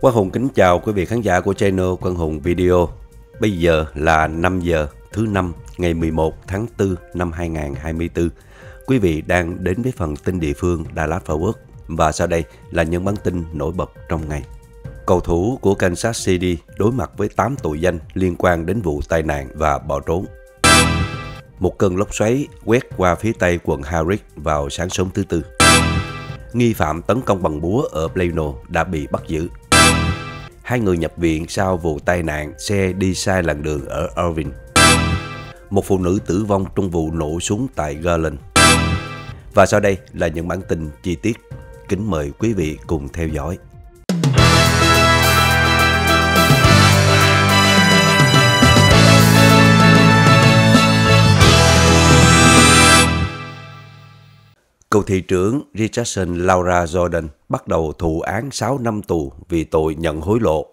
Quang Hùng kính chào quý vị khán giả của channel Quang Hùng Video. Bây giờ là 5 giờ thứ năm, ngày 11 tháng 4 năm 2024. Quý vị đang đến với phần tin địa phương Đà Lạt Forward và sau đây là những bản tin nổi bật trong ngày. Cầu thủ của Kansas City đối mặt với 8 tội danh liên quan đến vụ tai nạn và bỏ trốn. Một cơn lốc xoáy quét qua phía tây quận Harris vào sáng sớm thứ Tư. Nghi phạm tấn công bằng búa ở Plano đã bị bắt giữ. Hai người nhập viện sau vụ tai nạn xe đi sai làn đường ở Irving. Một phụ nữ tử vong trong vụ nổ súng tại Garland. Và sau đây là những bản tin chi tiết. Kính mời quý vị cùng theo dõi. Cựu thị trưởng Richardson Laura Jordan bắt đầu thụ án 6 năm tù vì tội nhận hối lộ.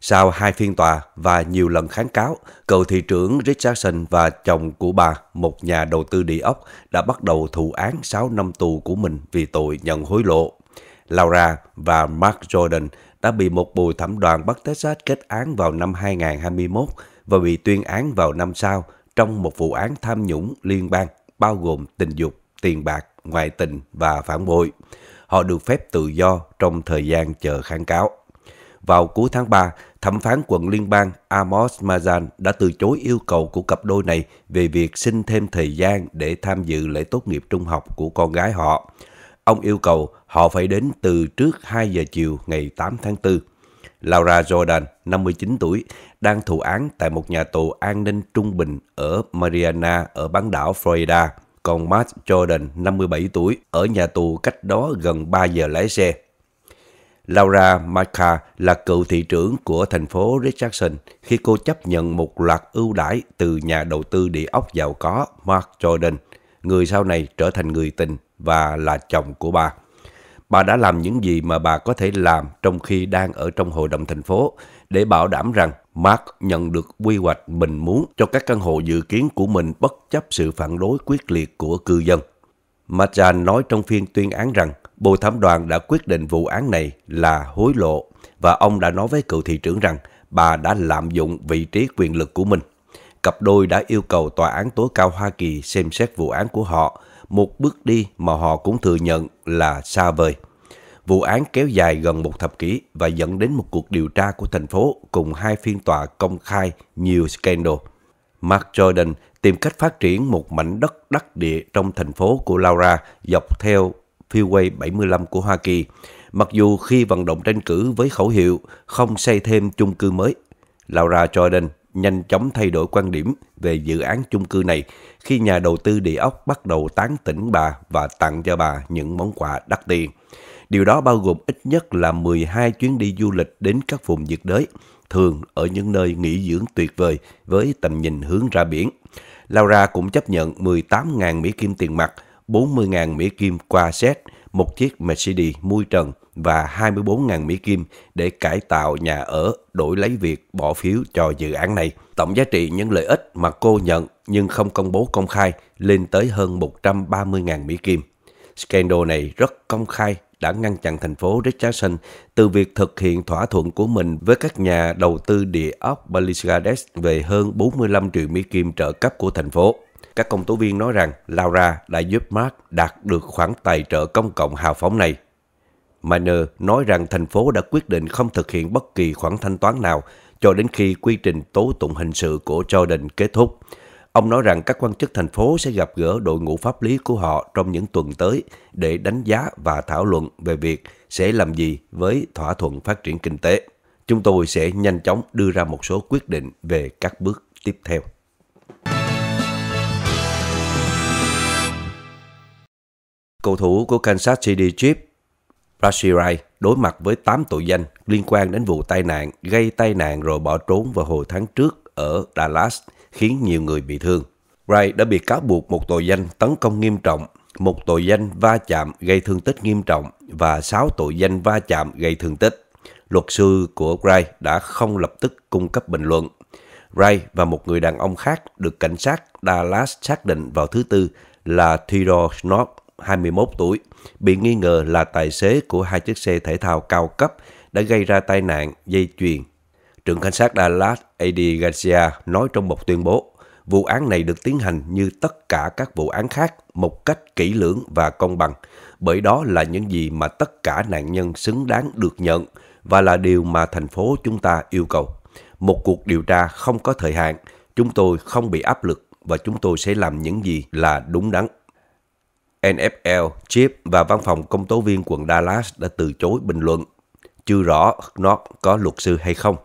Sau hai phiên tòa và nhiều lần kháng cáo, cựu thị trưởng Richardson và chồng của bà, một nhà đầu tư địa ốc, đã bắt đầu thụ án 6 năm tù của mình vì tội nhận hối lộ. Laura và Mark Jordan đã bị một bồi thẩm đoàn Bắc Texas kết án vào năm 2021 và bị tuyên án vào năm sau trong một vụ án tham nhũng liên bang bao gồm tình dục, tiền bạc ngoại tình và phản bội. Họ được phép tự do trong thời gian chờ kháng cáo. Vào cuối tháng 3, thẩm phán quận liên bang Amos Mazan đã từ chối yêu cầu của cặp đôi này về việc xin thêm thời gian để tham dự lễ tốt nghiệp trung học của con gái họ. Ông yêu cầu họ phải đến từ trước 2 giờ chiều ngày 8 tháng 4. Laura Jordan, 59 tuổi, đang thụ án tại một nhà tù an ninh trung bình ở Mariana ở bán đảo Florida còn Matt Jordan, 57 tuổi, ở nhà tù cách đó gần 3 giờ lái xe. Laura Maca là cựu thị trưởng của thành phố Richardson khi cô chấp nhận một loạt ưu đãi từ nhà đầu tư địa ốc giàu có Mark Jordan, người sau này trở thành người tình và là chồng của bà. Bà đã làm những gì mà bà có thể làm trong khi đang ở trong hội đồng thành phố để bảo đảm rằng Mark nhận được quy hoạch mình muốn cho các căn hộ dự kiến của mình bất chấp sự phản đối quyết liệt của cư dân. Majan nói trong phiên tuyên án rằng Bồi thẩm đoàn đã quyết định vụ án này là hối lộ và ông đã nói với cựu thị trưởng rằng bà đã lạm dụng vị trí quyền lực của mình. Cặp đôi đã yêu cầu Tòa án tối cao Hoa Kỳ xem xét vụ án của họ, một bước đi mà họ cũng thừa nhận là xa vời. Vụ án kéo dài gần một thập kỷ và dẫn đến một cuộc điều tra của thành phố cùng hai phiên tòa công khai nhiều scandal. Mark Jordan tìm cách phát triển một mảnh đất đắc địa trong thành phố của Laura dọc theo Freeway 75 của Hoa Kỳ, mặc dù khi vận động tranh cử với khẩu hiệu không xây thêm chung cư mới. Laura Jordan nhanh chóng thay đổi quan điểm về dự án chung cư này khi nhà đầu tư địa ốc bắt đầu tán tỉnh bà và tặng cho bà những món quà đắt tiền. Điều đó bao gồm ít nhất là 12 chuyến đi du lịch đến các vùng nhiệt đới, thường ở những nơi nghỉ dưỡng tuyệt vời với tầm nhìn hướng ra biển. Laura cũng chấp nhận 18.000 Mỹ Kim tiền mặt, 40.000 Mỹ Kim qua xét, một chiếc Mercedes mui trần và 24.000 Mỹ Kim để cải tạo nhà ở, đổi lấy việc bỏ phiếu cho dự án này. Tổng giá trị những lợi ích mà cô nhận nhưng không công bố công khai lên tới hơn 130.000 Mỹ Kim. Scandal này rất công khai, đã ngăn chặn thành phố Richardson từ việc thực hiện thỏa thuận của mình với các nhà đầu tư địa ốc Balisgades về hơn 45 triệu Mỹ Kim trợ cấp của thành phố. Các công tố viên nói rằng Laura đã giúp Mark đạt được khoản tài trợ công cộng hào phóng này. Miner nói rằng thành phố đã quyết định không thực hiện bất kỳ khoản thanh toán nào cho đến khi quy trình tố tụng hình sự của Jordan kết thúc. Ông nói rằng các quan chức thành phố sẽ gặp gỡ đội ngũ pháp lý của họ trong những tuần tới để đánh giá và thảo luận về việc sẽ làm gì với thỏa thuận phát triển kinh tế. Chúng tôi sẽ nhanh chóng đưa ra một số quyết định về các bước tiếp theo. Cầu thủ của Kansas City Chiefs, Rashirai đối mặt với 8 tội danh liên quan đến vụ tai nạn gây tai nạn rồi bỏ trốn vào hồi tháng trước ở Dallas – khiến nhiều người bị thương. Wright đã bị cáo buộc một tội danh tấn công nghiêm trọng, một tội danh va chạm gây thương tích nghiêm trọng và sáu tội danh va chạm gây thương tích. Luật sư của Wright đã không lập tức cung cấp bình luận. Wright và một người đàn ông khác được cảnh sát Dallas xác định vào thứ Tư là Theodore Snock, 21 tuổi, bị nghi ngờ là tài xế của hai chiếc xe thể thao cao cấp đã gây ra tai nạn dây chuyền. Trưởng cảnh sát Dallas AD Garcia nói trong một tuyên bố, vụ án này được tiến hành như tất cả các vụ án khác một cách kỹ lưỡng và công bằng, bởi đó là những gì mà tất cả nạn nhân xứng đáng được nhận và là điều mà thành phố chúng ta yêu cầu. Một cuộc điều tra không có thời hạn, chúng tôi không bị áp lực và chúng tôi sẽ làm những gì là đúng đắn. NFL, Chip và văn phòng công tố viên quận Dallas đã từ chối bình luận. Chưa rõ nó có luật sư hay không.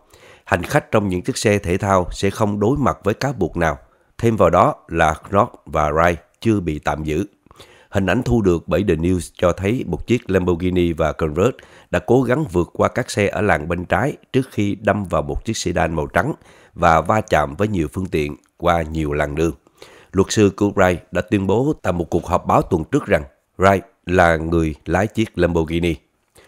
Hành khách trong những chiếc xe thể thao sẽ không đối mặt với cáo buộc nào. Thêm vào đó là Knox và Wright chưa bị tạm giữ. Hình ảnh thu được bởi The News cho thấy một chiếc Lamborghini và Convert đã cố gắng vượt qua các xe ở làng bên trái trước khi đâm vào một chiếc sedan màu trắng và va chạm với nhiều phương tiện qua nhiều làn đường. Luật sư của Wright đã tuyên bố tại một cuộc họp báo tuần trước rằng Wright là người lái chiếc Lamborghini.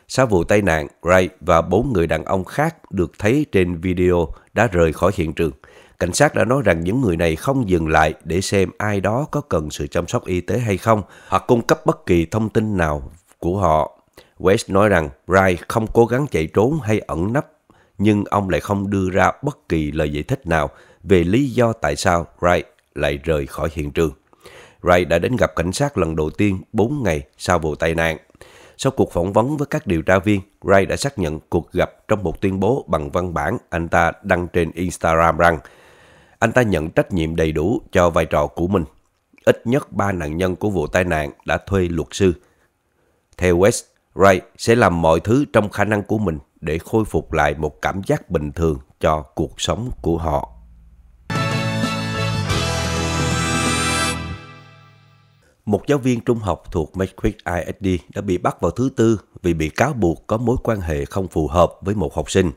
Sau vụ tai nạn, Wright và bốn người đàn ông khác được thấy trên video đã rời khỏi hiện trường. Cảnh sát đã nói rằng những người này không dừng lại để xem ai đó có cần sự chăm sóc y tế hay không hoặc cung cấp bất kỳ thông tin nào của họ. West nói rằng Wright không cố gắng chạy trốn hay ẩn nấp, nhưng ông lại không đưa ra bất kỳ lời giải thích nào về lý do tại sao Wright lại rời khỏi hiện trường. Wright đã đến gặp cảnh sát lần đầu tiên 4 ngày sau vụ tai nạn. Sau cuộc phỏng vấn với các điều tra viên, Wright đã xác nhận cuộc gặp trong một tuyên bố bằng văn bản anh ta đăng trên Instagram rằng anh ta nhận trách nhiệm đầy đủ cho vai trò của mình. Ít nhất ba nạn nhân của vụ tai nạn đã thuê luật sư. Theo West, Wright sẽ làm mọi thứ trong khả năng của mình để khôi phục lại một cảm giác bình thường cho cuộc sống của họ. Một giáo viên trung học thuộc Medquick ISD đã bị bắt vào thứ Tư vì bị cáo buộc có mối quan hệ không phù hợp với một học sinh.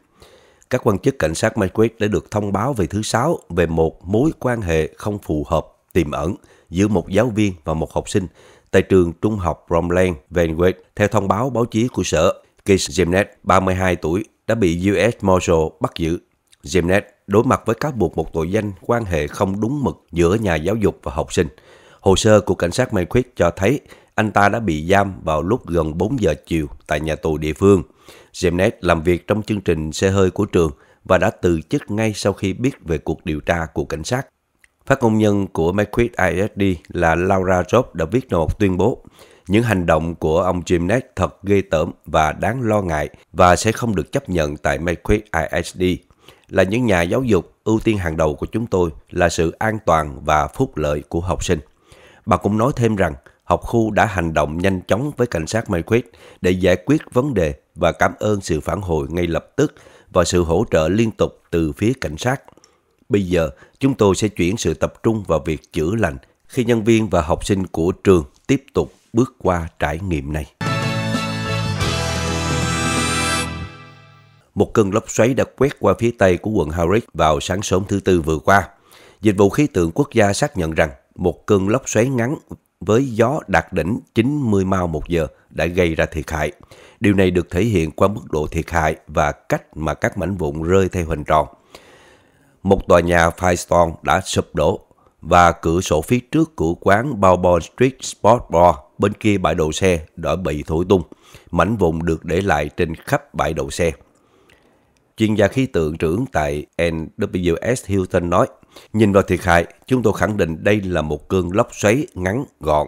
Các quan chức cảnh sát Medquick đã được thông báo về thứ Sáu về một mối quan hệ không phù hợp tiềm ẩn giữa một giáo viên và một học sinh tại trường trung học Bromland, Vanguard, Theo thông báo báo chí của sở, Keith Jemnet, 32 tuổi, đã bị US Marshal bắt giữ. Jemnet đối mặt với cáo buộc một tội danh quan hệ không đúng mực giữa nhà giáo dục và học sinh – Hồ sơ của cảnh sát Mayquist cho thấy anh ta đã bị giam vào lúc gần 4 giờ chiều tại nhà tù địa phương. Jemnet làm việc trong chương trình xe hơi của trường và đã từ chức ngay sau khi biết về cuộc điều tra của cảnh sát. Phát ngôn nhân của Mayquist ISD là Laura Job đã viết một tuyên bố những hành động của ông Jimnet thật ghê tởm và đáng lo ngại và sẽ không được chấp nhận tại Mayquist ISD. Là những nhà giáo dục, ưu tiên hàng đầu của chúng tôi là sự an toàn và phúc lợi của học sinh. Bà cũng nói thêm rằng học khu đã hành động nhanh chóng với cảnh sát Mayquist để giải quyết vấn đề và cảm ơn sự phản hồi ngay lập tức và sự hỗ trợ liên tục từ phía cảnh sát. Bây giờ, chúng tôi sẽ chuyển sự tập trung vào việc chữa lành khi nhân viên và học sinh của trường tiếp tục bước qua trải nghiệm này. Một cơn lốc xoáy đã quét qua phía tây của quận Harwich vào sáng sớm thứ Tư vừa qua. Dịch vụ khí tượng quốc gia xác nhận rằng một cơn lốc xoáy ngắn với gió đạt đỉnh 90 mao một giờ đã gây ra thiệt hại. Điều này được thể hiện qua mức độ thiệt hại và cách mà các mảnh vụn rơi theo hình tròn. Một tòa nhà Firestone đã sụp đổ và cửa sổ phía trước của quán Bourbon Street Sport Bar bên kia bãi đậu xe đã bị thổi tung. Mảnh vụn được để lại trên khắp bãi đậu xe. Chuyên gia khí tượng trưởng tại NWS Hilton nói, Nhìn vào thiệt hại, chúng tôi khẳng định đây là một cơn lốc xoáy ngắn gọn.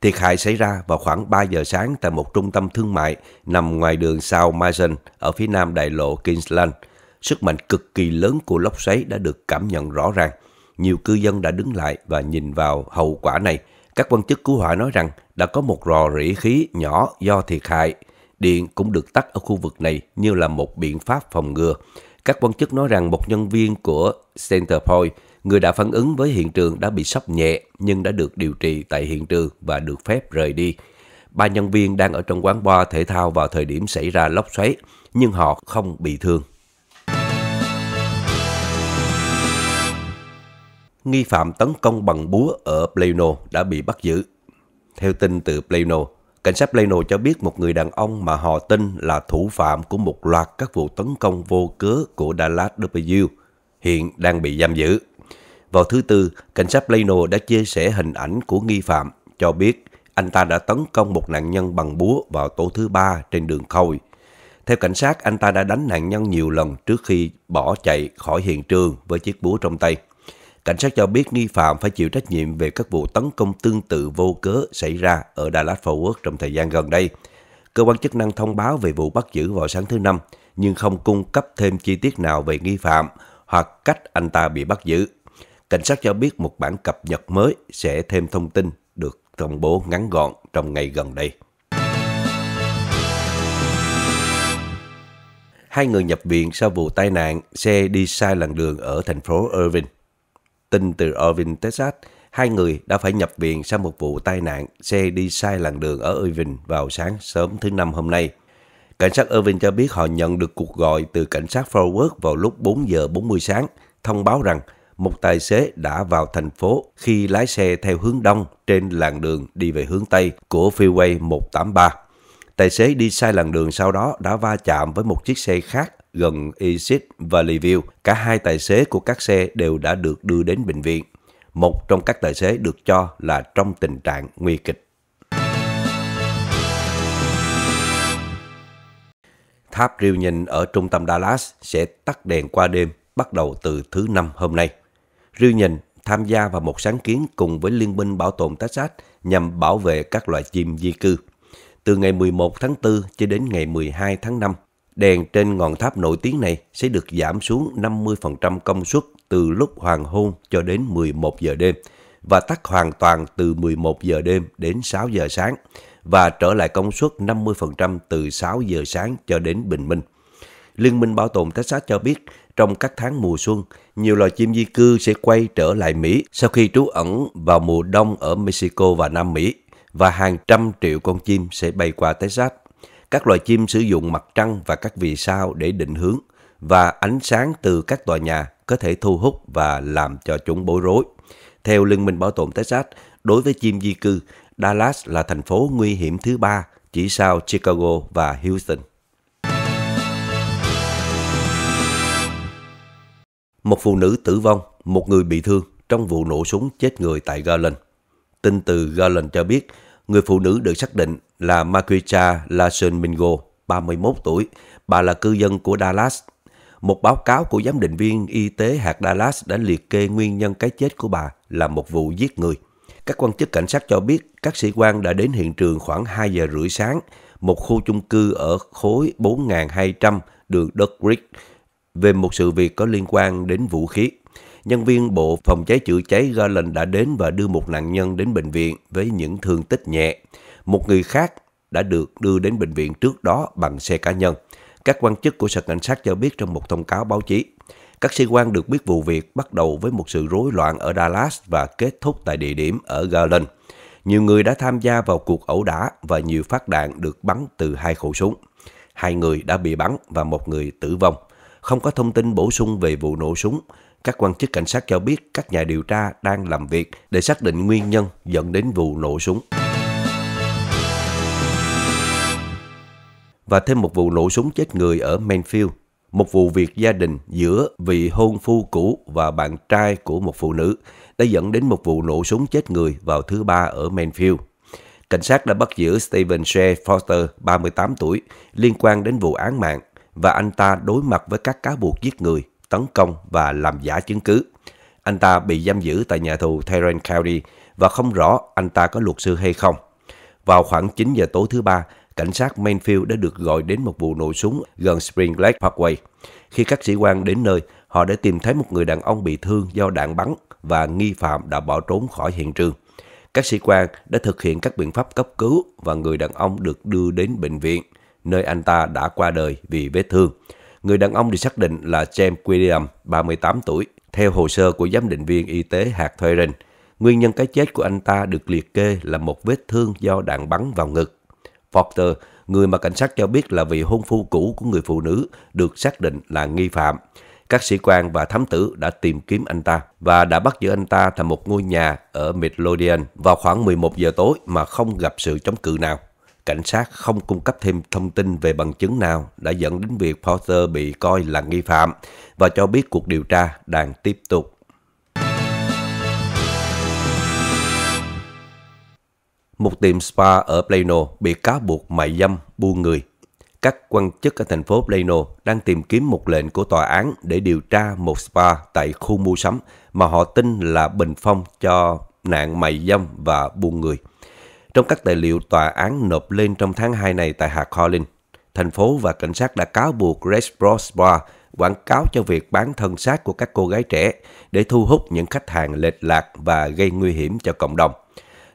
Thiệt hại xảy ra vào khoảng 3 giờ sáng tại một trung tâm thương mại nằm ngoài đường South Mason ở phía nam đại lộ Kingsland. Sức mạnh cực kỳ lớn của lốc xoáy đã được cảm nhận rõ ràng. Nhiều cư dân đã đứng lại và nhìn vào hậu quả này. Các quan chức cứu hỏa nói rằng đã có một rò rỉ khí nhỏ do thiệt hại. Điện cũng được tắt ở khu vực này như là một biện pháp phòng ngừa. Các quan chức nói rằng một nhân viên của Centerpoint, người đã phản ứng với hiện trường đã bị sốc nhẹ nhưng đã được điều trị tại hiện trường và được phép rời đi. Ba nhân viên đang ở trong quán bar thể thao vào thời điểm xảy ra lốc xoáy, nhưng họ không bị thương. Nghi phạm tấn công bằng búa ở Plano đã bị bắt giữ. Theo tin từ Plano, Cảnh sát Plano cho biết một người đàn ông mà họ tin là thủ phạm của một loạt các vụ tấn công vô cớ của Dallas W hiện đang bị giam giữ. Vào thứ Tư, cảnh sát Plano đã chia sẻ hình ảnh của nghi phạm, cho biết anh ta đã tấn công một nạn nhân bằng búa vào tối thứ Ba trên đường Khôi. Theo cảnh sát, anh ta đã đánh nạn nhân nhiều lần trước khi bỏ chạy khỏi hiện trường với chiếc búa trong tay. Cảnh sát cho biết nghi phạm phải chịu trách nhiệm về các vụ tấn công tương tự vô cớ xảy ra ở Dallas Fort Worth trong thời gian gần đây. Cơ quan chức năng thông báo về vụ bắt giữ vào sáng thứ Năm, nhưng không cung cấp thêm chi tiết nào về nghi phạm hoặc cách anh ta bị bắt giữ. Cảnh sát cho biết một bản cập nhật mới sẽ thêm thông tin được công bố ngắn gọn trong ngày gần đây. Hai người nhập viện sau vụ tai nạn xe đi sai làn đường ở thành phố Irving. Tin từ Irving, Texas, hai người đã phải nhập viện sau một vụ tai nạn xe đi sai làn đường ở Irving vào sáng sớm thứ Năm hôm nay. Cảnh sát Irving cho biết họ nhận được cuộc gọi từ cảnh sát Forward vào lúc 4 giờ 40 sáng, thông báo rằng một tài xế đã vào thành phố khi lái xe theo hướng đông trên làn đường đi về hướng tây của Freeway 183. Tài xế đi sai làn đường sau đó đã va chạm với một chiếc xe khác gần Exit và Valleyview. Cả hai tài xế của các xe đều đã được đưa đến bệnh viện. Một trong các tài xế được cho là trong tình trạng nguy kịch. Tháp rêu nhìn ở trung tâm Dallas sẽ tắt đèn qua đêm bắt đầu từ thứ năm hôm nay. Rêu nhìn tham gia vào một sáng kiến cùng với Liên minh Bảo tồn Texas nhằm bảo vệ các loài chim di cư. Từ ngày 11 tháng 4 cho đến ngày 12 tháng 5, đèn trên ngọn tháp nổi tiếng này sẽ được giảm xuống 50% công suất từ lúc hoàng hôn cho đến 11 giờ đêm và tắt hoàn toàn từ 11 giờ đêm đến 6 giờ sáng và trở lại công suất 50% từ 6 giờ sáng cho đến bình minh. Liên minh Bảo tồn Texas cho biết trong các tháng mùa xuân, nhiều loài chim di cư sẽ quay trở lại Mỹ sau khi trú ẩn vào mùa đông ở Mexico và Nam Mỹ và hàng trăm triệu con chim sẽ bay qua Texas. Các loài chim sử dụng mặt trăng và các vì sao để định hướng và ánh sáng từ các tòa nhà có thể thu hút và làm cho chúng bối rối. Theo Liên minh Bảo tồn Texas, đối với chim di cư, Dallas là thành phố nguy hiểm thứ ba, chỉ sau Chicago và Houston. Một phụ nữ tử vong, một người bị thương trong vụ nổ súng chết người tại Garland. Tin từ Garland cho biết, người phụ nữ được xác định là Marquita Larson Mingo, 31 tuổi. Bà là cư dân của Dallas. Một báo cáo của giám định viên y tế hạt Dallas đã liệt kê nguyên nhân cái chết của bà là một vụ giết người. Các quan chức cảnh sát cho biết các sĩ quan đã đến hiện trường khoảng 2 giờ rưỡi sáng, một khu chung cư ở khối 4.200 đường Duck Creek, về một sự việc có liên quan đến vũ khí. Nhân viên bộ phòng cháy chữa cháy Garland đã đến và đưa một nạn nhân đến bệnh viện với những thương tích nhẹ. Một người khác đã được đưa đến bệnh viện trước đó bằng xe cá nhân. Các quan chức của sở cảnh sát cho biết trong một thông cáo báo chí. Các sĩ quan được biết vụ việc bắt đầu với một sự rối loạn ở Dallas và kết thúc tại địa điểm ở Garland. Nhiều người đã tham gia vào cuộc ẩu đả và nhiều phát đạn được bắn từ hai khẩu súng. Hai người đã bị bắn và một người tử vong. Không có thông tin bổ sung về vụ nổ súng. Các quan chức cảnh sát cho biết các nhà điều tra đang làm việc để xác định nguyên nhân dẫn đến vụ nổ súng. Và thêm một vụ nổ súng chết người ở Manfield, một vụ việc gia đình giữa vị hôn phu cũ và bạn trai của một phụ nữ đã dẫn đến một vụ nổ súng chết người vào thứ ba ở Manfield. Cảnh sát đã bắt giữ Stephen Shea Foster, 38 tuổi, liên quan đến vụ án mạng và anh ta đối mặt với các cáo buộc giết người, tấn công và làm giả chứng cứ. Anh ta bị giam giữ tại nhà tù Tarrant County và không rõ anh ta có luật sư hay không. Vào khoảng 9 giờ tối thứ ba, cảnh sát Mainfield đã được gọi đến một vụ nổ súng gần Spring Lake Parkway. Khi các sĩ quan đến nơi, họ đã tìm thấy một người đàn ông bị thương do đạn bắn và nghi phạm đã bỏ trốn khỏi hiện trường. Các sĩ quan đã thực hiện các biện pháp cấp cứu và người đàn ông được đưa đến bệnh viện, nơi anh ta đã qua đời vì vết thương. Người đàn ông được xác định là James William, 38 tuổi. Theo hồ sơ của giám định viên y tế hạt Thoiren, nguyên nhân cái chết của anh ta được liệt kê là một vết thương do đạn bắn vào ngực. Porter, người mà cảnh sát cho biết là vị hôn phu cũ của người phụ nữ, được xác định là nghi phạm. Các sĩ quan và thám tử đã tìm kiếm anh ta và đã bắt giữ anh ta tại một ngôi nhà ở Midlothian vào khoảng 11 giờ tối mà không gặp sự chống cự nào. Cảnh sát không cung cấp thêm thông tin về bằng chứng nào đã dẫn đến việc Porter bị coi là nghi phạm và cho biết cuộc điều tra đang tiếp tục. Một tiệm spa ở Plano bị cáo buộc mại dâm buôn người. các quan chức ở thành phố Plano đang tìm kiếm một lệnh của tòa án để điều tra một spa tại khu mua sắm mà họ tin là bình phong cho nạn mại dâm và buôn người. Trong các tài liệu tòa án nộp lên trong tháng 2 này tại hạt Collins, thành phố và cảnh sát đã cáo buộc Red Bros Spa quảng cáo cho việc bán thân xác của các cô gái trẻ để thu hút những khách hàng lệch lạc và gây nguy hiểm cho cộng đồng.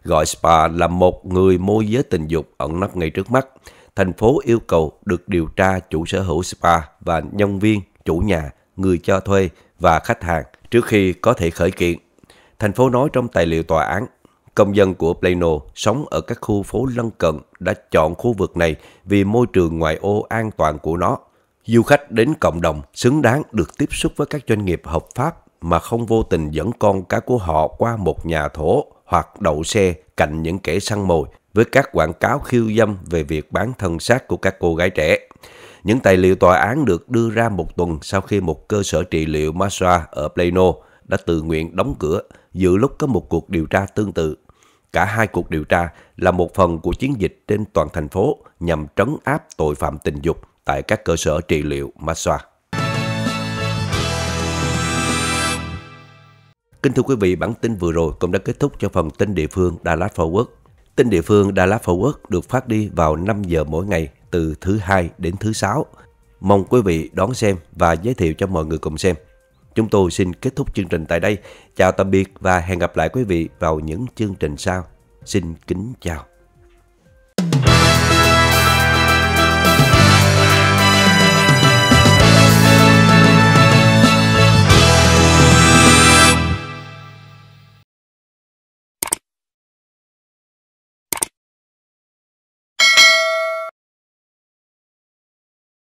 Gọi Spa là một người môi giới tình dục ẩn nấp ngay trước mắt. Thành phố yêu cầu được điều tra chủ sở hữu Spa và nhân viên, chủ nhà, người cho thuê và khách hàng trước khi có thể khởi kiện. Thành phố nói trong tài liệu tòa án, công dân của Plano sống ở các khu phố lân cận đã chọn khu vực này vì môi trường ngoại ô an toàn của nó. Du khách đến cộng đồng xứng đáng được tiếp xúc với các doanh nghiệp hợp pháp mà không vô tình dẫn con cá của họ qua một nhà thổ hoặc đậu xe cạnh những kẻ săn mồi với các quảng cáo khiêu dâm về việc bán thân xác của các cô gái trẻ. Những tài liệu tòa án được đưa ra một tuần sau khi một cơ sở trị liệu massage ở Plano đã tự nguyện đóng cửa giữa lúc có một cuộc điều tra tương tự. Cả hai cuộc điều tra là một phần của chiến dịch trên toàn thành phố nhằm trấn áp tội phạm tình dục tại các cơ sở trị liệu massage. Kính thưa quý vị, bản tin vừa rồi cũng đã kết thúc cho phần tin địa phương Dallas Fort Worth. Tin địa phương Dallas Fort Worth được phát đi vào 5 giờ mỗi ngày từ thứ hai đến thứ sáu. Mong quý vị đón xem và giới thiệu cho mọi người cùng xem. Chúng tôi xin kết thúc chương trình tại đây. Chào tạm biệt và hẹn gặp lại quý vị vào những chương trình sau. Xin kính chào.